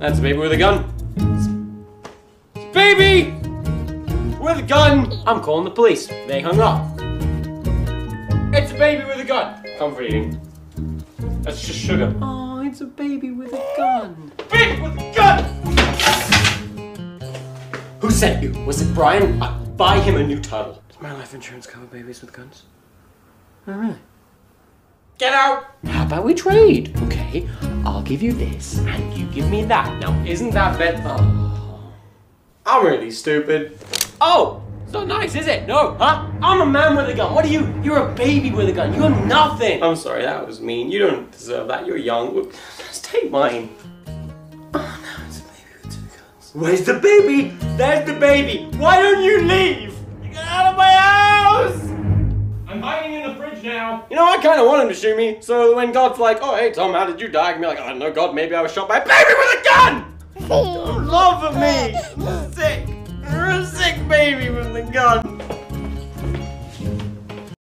That's a baby with a gun. It's a baby with a gun. I'm calling the police. They hung up. It's a baby with a gun. Comfort eating. That's just sugar. Oh, it's a baby with a gun. Baby with a gun! Who sent you? Was it Brian? Uh, buy him a new title. Does my life insurance cover babies with guns? Oh, really? Get out! How about we trade? Okay, I'll give you this, and you give me that. Now, isn't that better? Oh, I'm really stupid. Oh, it's not nice, is it? No, huh? I'm a man with a gun. What are you? You're a baby with a gun. You're nothing. I'm sorry, that was mean. You don't deserve that. You're young. Look, Just take mine. Oh, no, it's a baby with two guns. Where's the baby? There's the baby. Why don't you leave? Now. You know, I kind of want him to shoot me. So when God's like, "Oh, hey Tom, how did you die?" I can be like, "I don't know, God. Maybe I was shot by a baby with a gun." Don't love of me. Sick. You're a sick baby with a gun.